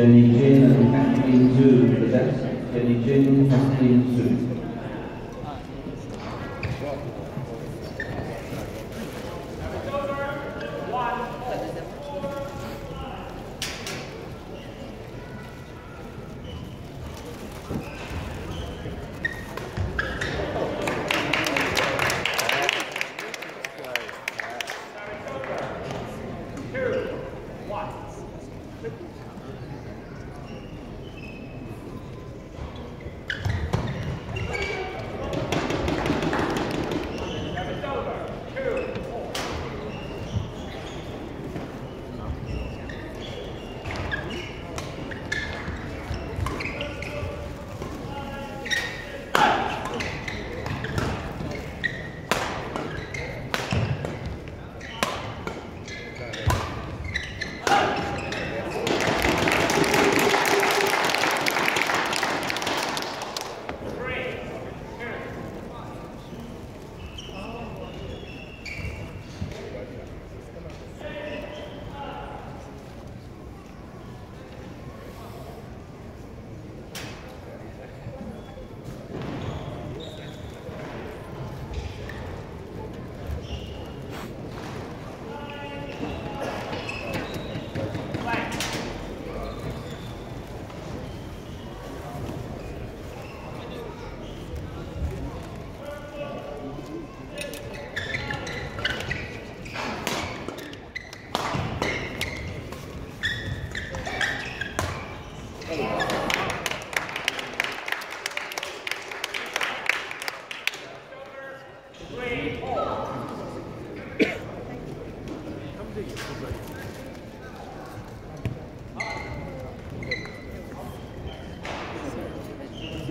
Jenny Jin and Kathleen Zhu presents Jenny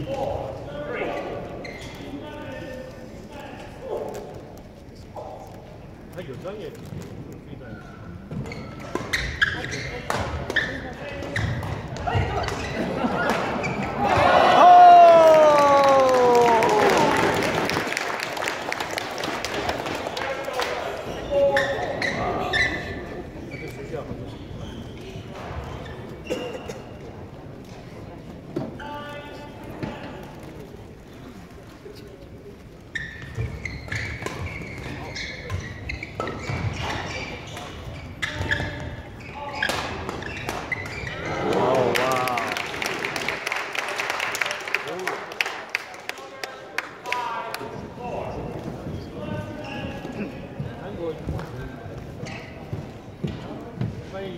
Jin, Kathleen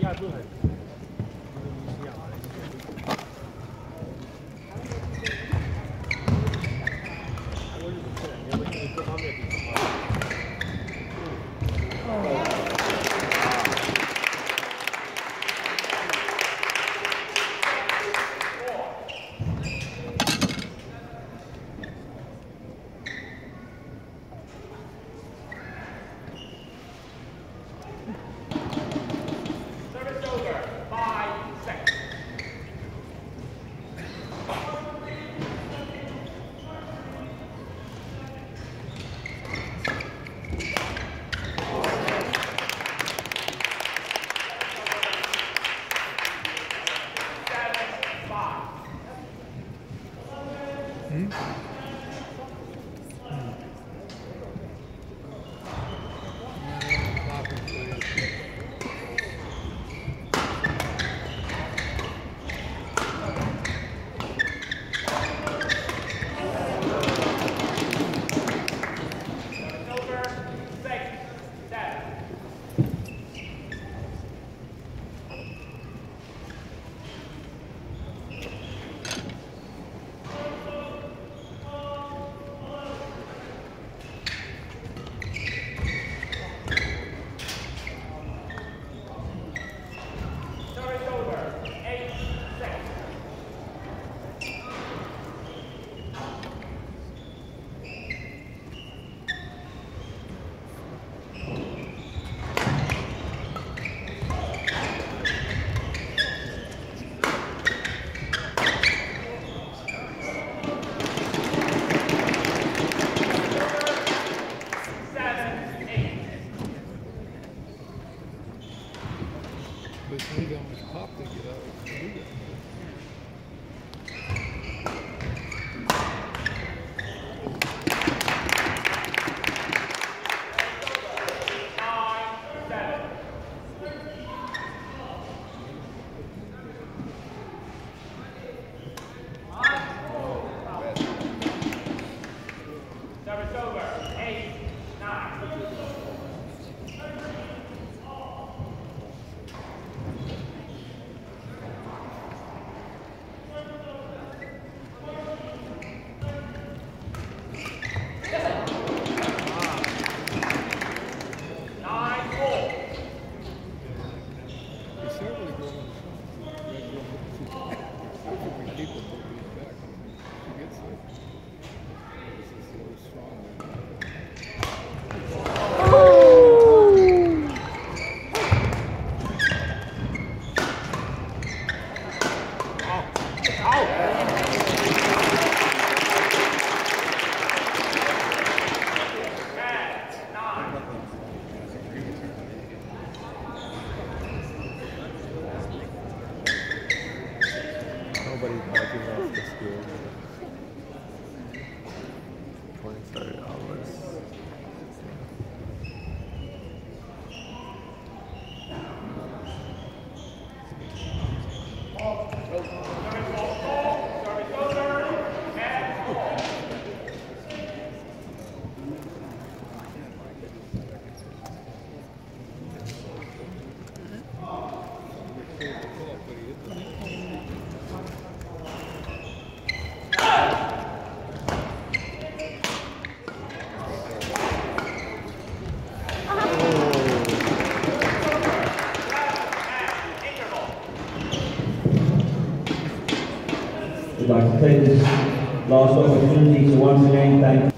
亚洲很。Nobody backing off the school. Twenty-five dollars. Once again thank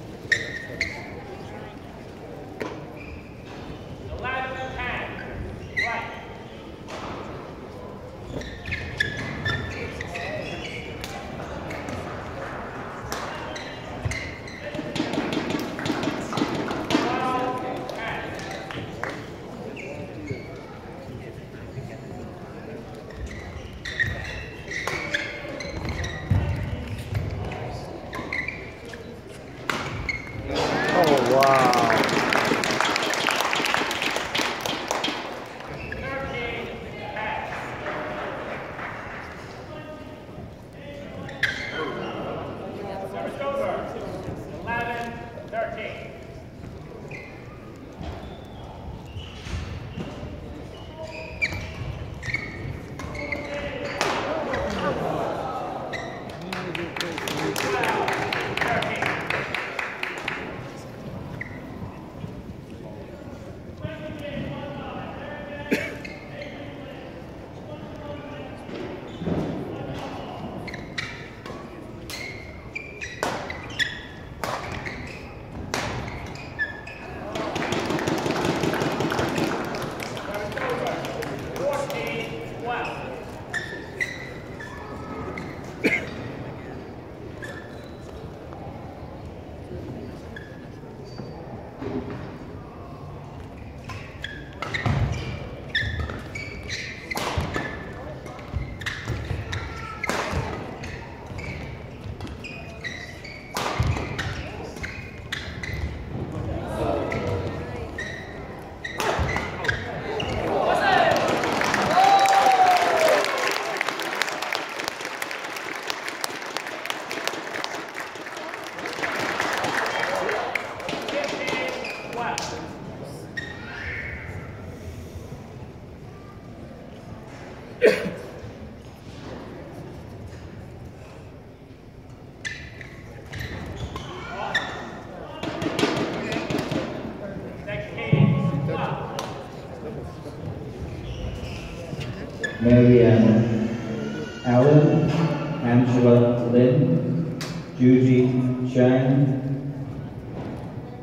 Angela Lynn, Judy Chang,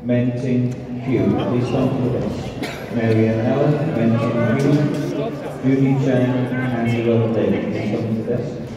Menting Hugh. Please come to the desk. Mary Ann Allen, Menting Hugh, Judy Chang, Angela Lynn. Please come to the.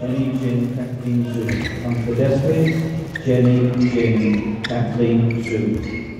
Jenny Jin Kathleen Zhu. On pedestrians, Jenny Jin Kathleen Zhu.